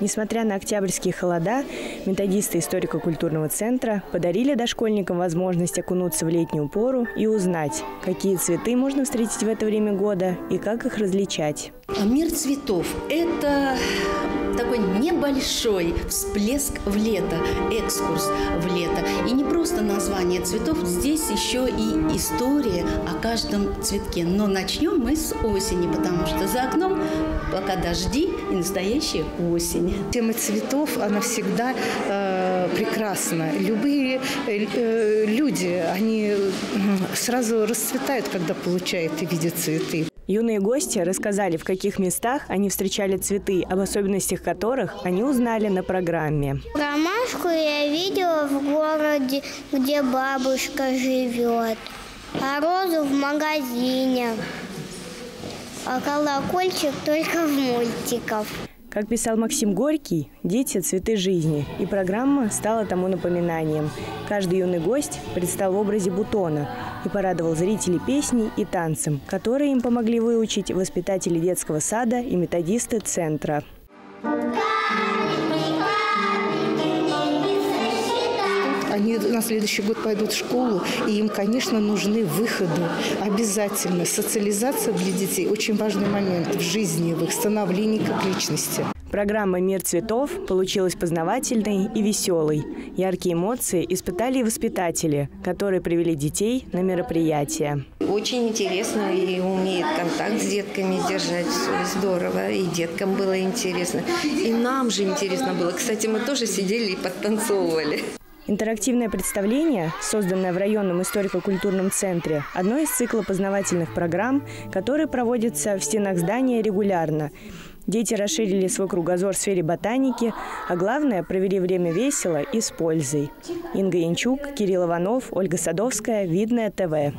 Несмотря на октябрьские холода, методисты историко-культурного центра подарили дошкольникам возможность окунуться в летнюю пору и узнать, какие цветы можно встретить в это время года и как их различать. Мир цветов – это такой небольшой всплеск в лето, экскурс в лето. И не просто название цветов, здесь еще и история о каждом цветке. Но начнем мы с осени, потому что за окном пока дожди и настоящая осень. Тема цветов, она всегда э, прекрасна. Любые э, люди, они сразу расцветают, когда получают и видят цветы. Юные гости рассказали, в каких местах они встречали цветы, об особенностях которых они узнали на программе. Ромашку я видела в городе, где бабушка живет, а розу в магазине, а колокольчик только в мультиках. Как писал Максим Горький, дети – цветы жизни, и программа стала тому напоминанием. Каждый юный гость предстал в образе бутона и порадовал зрителей песней и танцем, которые им помогли выучить воспитатели детского сада и методисты центра. Они на следующий год пойдут в школу, и им, конечно, нужны выходы. Обязательно. Социализация для детей – очень важный момент в жизни, в их становлении как личности. Программа «Мир цветов» получилась познавательной и веселой. Яркие эмоции испытали и воспитатели, которые привели детей на мероприятие. Очень интересно и умеет контакт с детками держать. Здорово. И деткам было интересно. И нам же интересно было. Кстати, мы тоже сидели и подтанцовывали. Интерактивное представление, созданное в районном историко-культурном центре, одно из цикла познавательных программ, которые проводятся в стенах здания регулярно. Дети расширили свой кругозор в сфере ботаники, а главное – провели время весело и с пользой. Инга Янчук, Кирилл Иванов, Ольга Садовская, Видное ТВ.